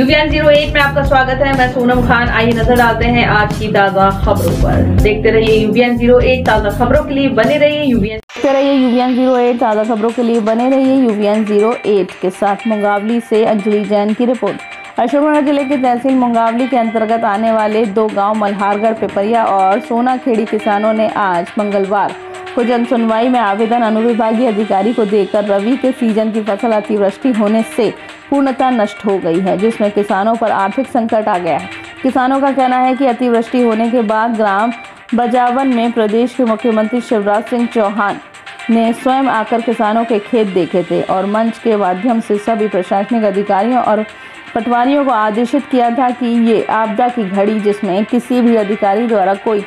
UVN zero eight में आपका स्वागत है। मैं सोनम खान। आइए नज़र डालते हैं आज की ताज़ा खबरों पर। देखते रहिए यूवीएन ज़ीरो एट ताज़ा खबरों के लिए। बने रहिए यूवीएन देखते रहिए यूवीएन ज़ीरो एट ताज़ा खबरों के लिए। बने रहिए यूवीएन ज़ीरो एट के साथ। मुंगावली से अंजलि जैन की रिपोर्ट। अशोकनगर ज़िले के तहसील मुंगावली के अंतर्गत आने वाले दो गाँव मल्हारगढ़, पिपरिया और सोनाखेड़ी किसानों ने आज मंगलवार को जन सुनवाई में आवेदन अनुविभागीय अधिकारी को देकर रवि के सीज़न की फ़सल अतिवृष्टि होने से पूर्णतः नष्ट हो गई है, जिसमें किसानों पर आर्थिक संकट आ गया है। किसानों का कहना है कि अतिवृष्टि होने के बाद ग्राम बजावन में प्रदेश के मुख्यमंत्री शिवराज सिंह चौहान ने स्वयं आकर किसानों के खेत देखे थे और मंच के माध्यम से सभी प्रशासनिक अधिकारियों और पटवारियों को आदेशित किया था कि ये आपदा की घड़ी जिसमें किसी भी अधिकारी द्वारा कोई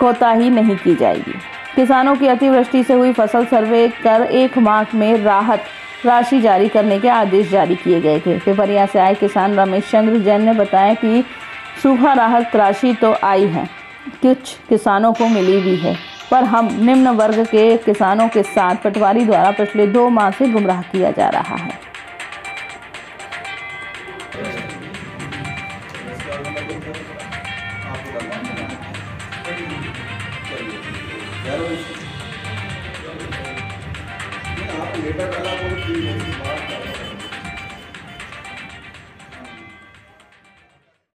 कोताही नहीं की जाएगी। किसानों की अतिवृष्टि से हुई फ़सल सर्वे कर एक माह में राहत राशि जारी करने के आदेश जारी किए गए थे। पिपरिया से आए किसान रमेश चंद्र जैन ने बताया कि सूखा राहत राशि तो आई है। कुछ किसानों को मिली भी है, पर हम निम्न वर्ग के किसानों के साथ पटवारी द्वारा पिछले दो माह से गुमराह किया जा रहा है। आप लेटर वाला बोल